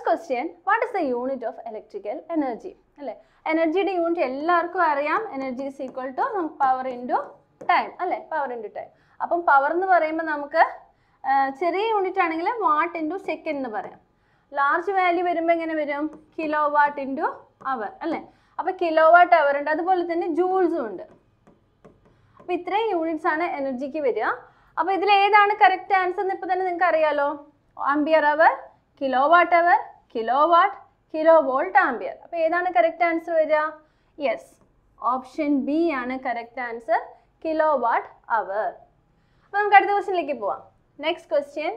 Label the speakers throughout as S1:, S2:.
S1: First question what is the unit of electrical energy അല്ലേ? എനർജിയുടെ unit എല്ലാവർക്കും അറിയാം. എനർജി ഇസ് ഈക്വൽ ടു നമുക്ക് പവർ ഇന്റു ടൈം അല്ലേ? പവർ ഇന്റു ടൈം അപ്പം പവർ എന്ന് പറയുമ്പോൾ നമുക്ക് ചെറിയ യൂണിറ്റ് ആണെങ്കിൽ വാട്ട് ഇന്റു സെക്കൻഡ് എന്ന് പറയാം. ലാർജ് വാല്യൂ വരുമ്പോൾ എങ്ങനെ വരും? കിലോ വാട്ട് ഇന്റു അവർ അല്ലേ? അപ്പോൾ കിലോ വാട്ട് അവർ ഉണ്ട്. അതുപോലെ തന്നെ ജൂൾസും ഉണ്ട്. അപ്പോൾ ഇത്രയും യൂണിറ്റ്സ് ആണ് എനർജിക്ക് വരിക. അപ്പോൾ ഇതിൽ ഏതാണ് കറക്റ്റ് ആൻസർ എന്ന് ഇപ്പോൾ തന്നെ നിങ്ങൾക്ക് അറിയാലോ ampere hour kilo watt hour kilo watt kilo volt ampere അപ്പോൾ ഏതാണ് കറക്റ്റ് ആൻസർ വരിക? യെസ് ഓപ്ഷൻ ബി ആണ് correct answer kilo watt hour അപ്പോൾ നമുക്ക് അടുത്ത ക്വസ്റ്റ്യനിലേക്ക് പോവാം. Next question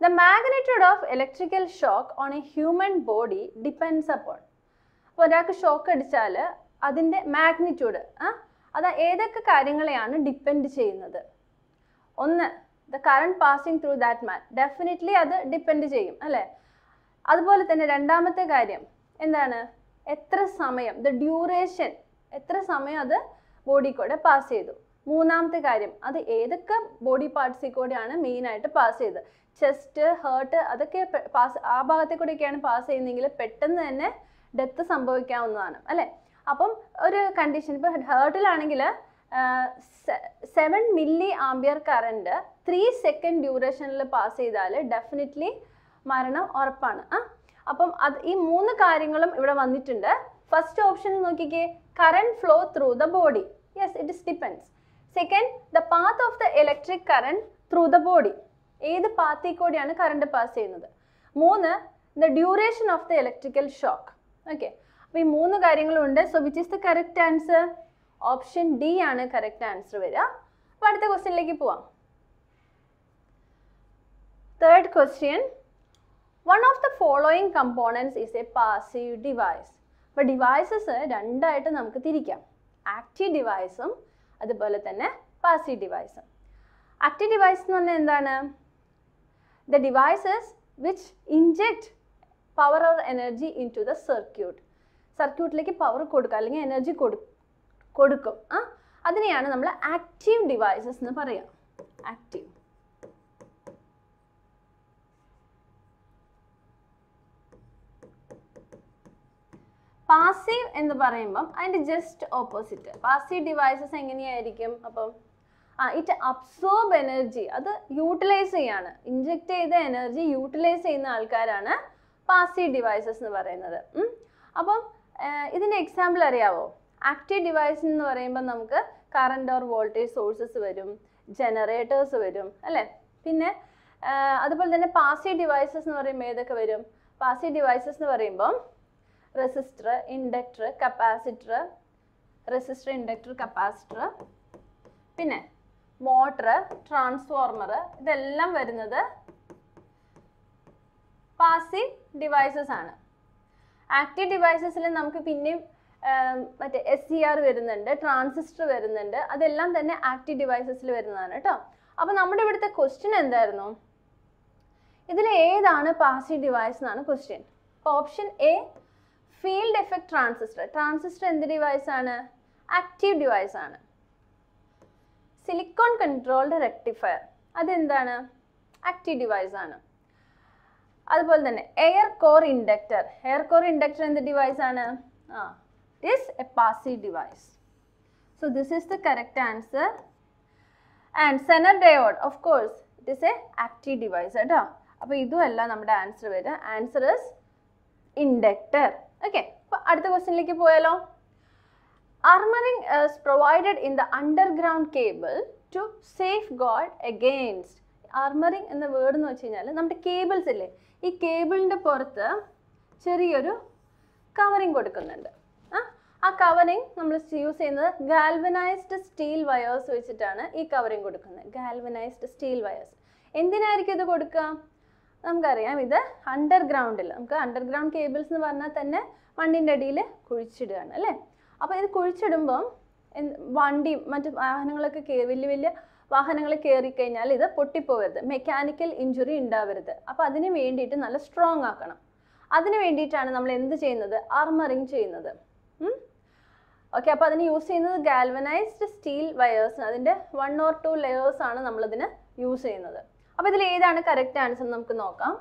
S1: the magnitude of electrical shock on a human body depends അപ്പോൾ അപ്പോൾ ഒരാൾക്ക് ഷോക്ക് അടിച്ചാൽ അതിന്റെ മാഗ്നിറ്റ്യൂഡ് അത് ഏതൊക്കെ കാര്യങ്ങളെയാണ് ഡിപ്പെൻഡ് ചെയ്യുന്നത്? ഒന്ന് the current passing through that man definitely അത് ഡിപ്പെൻഡ് ചെയ്യും അല്ലേ? അതുപോലെ തന്നെ രണ്ടാമത്തെ കാര്യം എന്താണ്? എത്ര സമയം ദ ഡ്യൂറേഷൻ എത്ര സമയം അത് ബോഡി കൂടെ പാസ് ചെയ്തു? മൂന്നാമത്തെ കാര്യം അത് ഏതൊക്കെ ബോഡി പാർട്സിൽ കൂടെയാണ് മെയിനായിട്ട് പാസ് ചെയ്തത്? ചെസ്റ്റ് ഹേർട്ട് അതൊക്കെ പാസ് ആ ഭാഗത്തെ കൂടെയൊക്കെയാണ് പാസ് ചെയ്യുന്നതെങ്കിൽ പെട്ടെന്ന് തന്നെ ഡെത്ത് സംഭവിക്കാവുന്നതാണ് അല്ലേ? അപ്പം ഒരു കണ്ടീഷൻ ഇപ്പോൾ ഹേർട്ടിലാണെങ്കിൽ seven milli ampere current three second ഡ്യൂറേഷനിൽ pass ചെയ്താൽ ഡെഫിനറ്റ്ലി മരണം ഉറപ്പാണ്. ആ അപ്പം അത് ഈ മൂന്ന് കാര്യങ്ങളും ഇവിടെ വന്നിട്ടുണ്ട്. ഫസ്റ്റ് ഓപ്ഷൻ നോക്കിക്കേ current flow through the body yes it is depends second the path of the electric current through the body ഏത് പാത്തിൽ കൂടിയാണ് കറണ്ട് പാസ് ചെയ്യുന്നത്? മൂന്ന് the duration of the electrical shock okay അപ്പോൾ ഈ മൂന്ന് കാര്യങ്ങളും ഉണ്ട് so which is the correct answer option D ആണ് കറക്റ്റ് ആൻസർ വരിക. അപ്പോൾ അടുത്ത ക്വസ്റ്റ്യനിലേക്ക് പോവാം. Third question one of the following components is a passive device അപ്പോൾ ഡിവൈസസ് രണ്ടായിട്ട് നമുക്ക് തിരിക്കാം. ആക്റ്റീവ് ഡിവൈസും അതുപോലെ തന്നെ പാസീവ് ഡിവൈസും ആക്റ്റീവ് ഡിവൈസ് എന്ന് പറഞ്ഞാൽ എന്താണ്? The devices which inject power or energy in to the circuit സർക്യൂട്ടിലേക്ക് പവർ കൊടുക്കുക അല്ലെങ്കിൽ എനർജി കൊടു കൊടുക്കും. ആ അതിനെയാണ് നമ്മൾ ആക്റ്റീവ് ഡിവൈസസ് എന്ന് പറയുക ആക്റ്റീവ് പാസീവ് എന്ന് പറയുമ്പം അതിന്റെ ജസ്റ്റ് ഓപ്പോസിറ്റ് പാസീവ് ഡിവൈസസ് എങ്ങനെയായിരിക്കും? അപ്പം ആ ഇറ്റ് അബ്സോർബ് എനർജി അത് യൂട്ടിലൈസ് ചെയ്യാണ്. ഇഞ്ചെക്ട് ചെയ്ത എനർജി യൂട്ടിലൈസ് ചെയ്യുന്ന ആൾക്കാരാണ് പാസീവ് ഡിവൈസസ് എന്ന് പറയുന്നത്. അപ്പം ഇതിന്റെ എക്സാമ്പിൾ അറിയാവോ? ആക്റ്റീവ് ഡിവൈസ് എന്ന് പറയുമ്പോൾ നമുക്ക് കറണ്ട് ഓർ വോൾട്ടേജ് സോഴ്സസ് വരും. ജനറേറ്റേഴ്സ് വരും. അല്ലേ? പിന്നെ അതുപോലെ തന്നെ പാസീവ് ഡിവൈസസ് എന്ന് പറയുമ്പോൾ ഏതൊക്കെ വരും? പാസീവ് ഡിവൈസസ് എന്ന് പറയുമ്പം resistor inductor capacitor resistor inductor capacitor. പിന്നെ മോട്ടർ ട്രാൻസ്ഫോർമർ ഇതെല്ലാം വരുന്നത് പാസീവ് ഡിവൈസസ് ആണ്. ആക്റ്റീവ് ഡിവൈസസിൽ നമുക്ക് പിന്നെയും മറ്റേ എസ് സി ആർ വരുന്നുണ്ട് ട്രാൻസിസ്റ്റർ വരുന്നുണ്ട് അതെല്ലാം തന്നെ ആക്റ്റീവ് ഡിവൈസസിൽ വരുന്നതാണ് കേട്ടോ. അപ്പോൾ നമ്മുടെ ഇവിടുത്തെ ക്വസ്റ്റ്യൻ എന്തായിരുന്നു? ഇതിൽ ഏതാണ് പാസീവ് ഡിവൈസ് എന്നാണ് ക്വസ്റ്റ്യൻ അപ്പോൾ option A field effect transistor. Transistor എന്ത് ഡിവൈസ് ആണ്? ആക്റ്റീവ് ഡിവൈസ് ആണ്. Silicon controlled rectifier. അതെന്താണ്? ആക്റ്റീവ് ഡിവൈസ് ആണ്. അതുപോലെ തന്നെ air core inductor. Air core inductor എന്ത് ഡിവൈസ് ആണ്? ആ is a passive device so this is the correct answer and zener diode of course it is a active device കേട്ടോ. അപ്പോൾ ഇതുമല്ല നമ്മുടെ ആൻസർ വരിക. Answer is inductor. ഓക്കെ അപ്പോൾ അടുത്ത ക്വസ്റ്റ്യനിലേക്ക് പോയാലോ? Armoring is provided in the underground cable to safeguard against. Armoring എന്ന word എന്ന് വെച്ച് കഴിഞ്ഞാൽ നമ്മുടെ കേബിൾസ് ഇല്ലേ? ഈ കേബിളിന്റെ പുറത്ത് ചെറിയൊരു കവറിങ് കൊടുക്കുന്നുണ്ട്. ആ ആ കവറിങ് നമ്മൾ യൂസ് ചെയ്യുന്നത് ഗാൽവനൈസ്ഡ് സ്റ്റീൽ വയേഴ്സ് വെച്ചിട്ടാണ് ഈ കവറിങ് കൊടുക്കുന്നത്. ഗാൽവനൈസ്ഡ് സ്റ്റീൽ വയേഴ്സ് എന്തിനായിരിക്കും ഇത് കൊടുക്കുക? നമുക്കറിയാം. ഇത് അണ്ടർഗ്രൗണ്ടിൽ നമുക്ക് അണ്ടർഗ്രൗണ്ട് കേബിൾസ് എന്ന് പറഞ്ഞാൽ തന്നെ മണ്ണിന്റെ അടിയിൽ കുഴിച്ചിടുകയാണ് അല്ലേ? അപ്പോൾ ഇത് കുഴിച്ചിടുമ്പം എന്ത് വണ്ടി മറ്റു വാഹനങ്ങളൊക്കെ കേ വലിയ വലിയ വാഹനങ്ങൾ കയറി കഴിഞ്ഞാൽ ഇത് പൊട്ടിപ്പോകരുത് മെക്കാനിക്കൽ ഇഞ്ചുറി ഉണ്ടാവരുത്. അപ്പോൾ അതിന് വേണ്ടിയിട്ട് നല്ല സ്ട്രോങ് ആക്കണം. അതിന് വേണ്ടിയിട്ടാണ് നമ്മൾ എന്ത് ചെയ്യുന്നത്? ആർമറിങ് ചെയ്യുന്നത്. ഓക്കെ അപ്പോൾ അതിന് യൂസ് ചെയ്യുന്നത് ഗാൽവനൈസ്ഡ് സ്റ്റീൽ വയേഴ്സ് അതിന്റെ വൺ ഓർ ടു ലെയേഴ്സ് ആണ് നമ്മളതിന് യൂസ് ചെയ്യുന്നത്. അപ്പോൾ ഇതിൽ ഏതാണ് കറക്റ്റ് ആൻസർ നമുക്ക് നോക്കാം.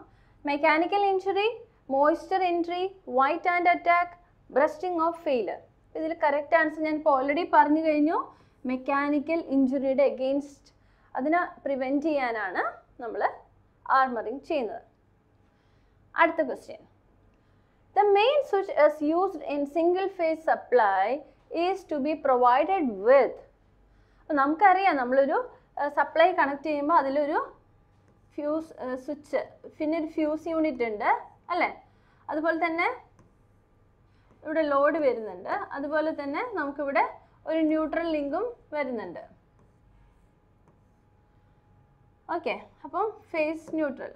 S1: Mechanical injury moisture entry white ant attack bursting of failure ഇതിൽ കറക്റ്റ് ആൻസർ ഞാൻ ഇപ്പോൾ ഓൾറെഡി പറഞ്ഞു കഴിഞ്ഞു. മെക്കാനിക്കൽ ഇഞ്ചുറിയുടെ എഗെയിൻസ്റ്റ് അതിനെ പ്രിവെന്റ് ചെയ്യാനാണ് നമ്മൾ ആർമറിങ് ചെയ്യുന്നത്. അടുത്ത question the main switch is used in single phase supply is to be provided with നമുക്കറിയാം നമ്മളൊരു സപ്ലൈ കണക്ട് ചെയ്യുമ്പോൾ അതിലൊരു ഫ്യൂസ് സ്വിച്ച് പിന്നെ ഒരു ഫ്യൂസ് യൂണിറ്റ് ഉണ്ട് അല്ലേ? അതുപോലെ തന്നെ ഇവിടെ ലോഡ് വരുന്നുണ്ട്. അതുപോലെ തന്നെ നമുക്കിവിടെ ഒരു ന്യൂട്രൽ ലിങ്കും വരുന്നുണ്ട്. ഓക്കെ അപ്പം ഫേസ് ന്യൂട്രൽ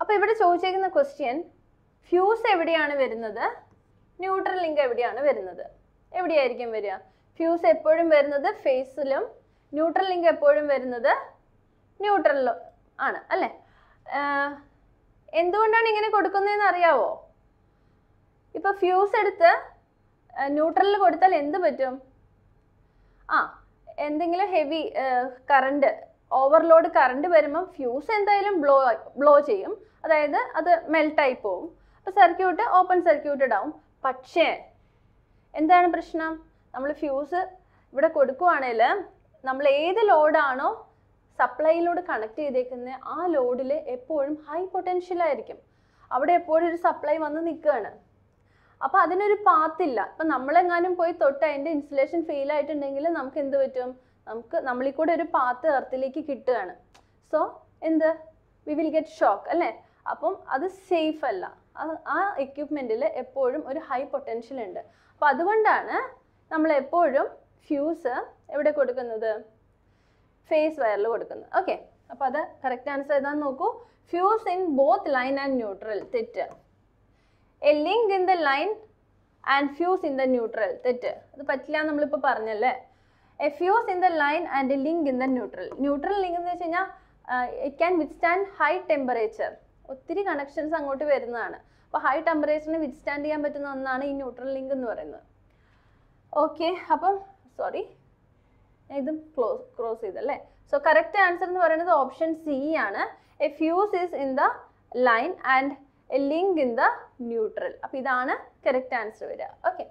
S1: അപ്പോൾ ഇവിടെ ചോദിച്ചേക്കുന്ന ക്വസ്റ്റ്യൻ ഫ്യൂസ് എവിടെയാണ് വരുന്നത്? ന്യൂട്രൽ ലിങ്ക് എവിടെയാണ് വരുന്നത്? എവിടെയായിരിക്കും വരിക? ഫ്യൂസ് എപ്പോഴും വരുന്നത് ഫേസിലും ന്യൂട്രൽ ലിങ്ക് എപ്പോഴും വരുന്നത് ന്യൂട്രലിൽ ആണ് അല്ലേ? എന്തുകൊണ്ടാണ് ഇങ്ങനെ കൊടുക്കുന്നതെന്ന് അറിയാവോ? ഇപ്പൊ ഫ്യൂസ് എടുത്ത് ന്യൂട്രലിൽ കൊടുത്താൽ എന്ത് പറ്റും? ആ എന്തെങ്കിലും ഹെവി കറണ്ട് ഓവർലോഡ് കറണ്ട് വരുമ്പം ഫ്യൂസ് എന്തായാലും ബ്ലോ ബ്ലോ ചെയ്യും. അതായത് അത് മെൽട്ടായി പോവും. അപ്പോൾ സർക്യൂട്ട് ഓപ്പൺ സർക്യൂട്ടഡ് ആവും പക്ഷേ എന്താണ് പ്രശ്നം? നമ്മൾ ഫ്യൂസ് ഇവിടെ കൊടുക്കുവാണെങ്കിൽ നമ്മൾ ഏത് ലോഡാണോ സപ്ലൈയിലോട് കണക്ട് ചെയ്തേക്കുന്നത് ആ ലോഡിൽ എപ്പോഴും ഹൈ പൊട്ടൻഷ്യൽ ആയിരിക്കും. അവിടെ എപ്പോഴും ഒരു സപ്ലൈ വന്ന് നിൽക്കുകയാണ്. അപ്പോൾ അതിനൊരു പാത്തില്ല ഇപ്പം നമ്മളെങ്ങാനും പോയി തൊട്ട് അതിന്റെ ഇൻസുലേഷൻ ഫെയിൽ ആയിട്ടുണ്ടെങ്കിൽ നമുക്ക് എന്ത് പറ്റും? നമുക്ക് നമ്മളിൽ കൂടെ ഒരു പാത്ത് എർത്തിലേക്ക് കിട്ടുകയാണ്. സോ എന്ത്? വി വിൽ ഗെറ്റ് ഷോക്ക് അല്ലേ? അപ്പം അത് സേഫ് അല്ല. ആ- എക്യുപ്മെന്റിൽ എപ്പോഴും ഒരു ഹൈ പൊട്ടൻഷ്യൽ ഉണ്ട്. അപ്പോൾ അതുകൊണ്ടാണ് നമ്മൾ എപ്പോഴും ഫ്യൂസ് എവിടെ കൊടുക്കുന്നത്? ഫേസ് വയറിൽ കൊടുക്കുന്നത് ഓക്കെ അപ്പോൾ അത് കറക്റ്റ് ആൻസർ ഏതാന്ന് നോക്കൂ. Fuse in both line and neutral തെറ്റ്. A link in the line and fuse in the neutral തെറ്റ്. അത് പറ്റില്ല നമ്മളിപ്പോൾ പറഞ്ഞല്ലേ? A fuse in the line and a link in the neutral neutral link എന്ന് വെച്ച് കഴിഞ്ഞാൽ it can withstand high temperature ഒത്തിരി കണക്ഷൻസ് അങ്ങോട്ട് വരുന്നതാണ്. അപ്പോൾ ഹൈ ടെമ്പറേച്ചറിനെ വിത്ത്സ്റ്റാൻഡ് ചെയ്യാൻ പറ്റുന്ന ഒന്നാണ് ഈ ന്യൂട്രൽ ലിങ്ക് എന്ന് പറയുന്നത്. ഓക്കെ അപ്പം സോറി ഇതും ക്ലോസ് ക്രോസ് ചെയ്തല്ലേ? സോ കറക്റ്റ് ആൻസർ എന്ന് പറയുന്നത് ഓപ്ഷൻ സി ആണ്. A fuse is in the line and a link in the neutral അപ്പോൾ ഇതാണ് കറക്റ്റ് ആൻസർ വരിക. ഓക്കെ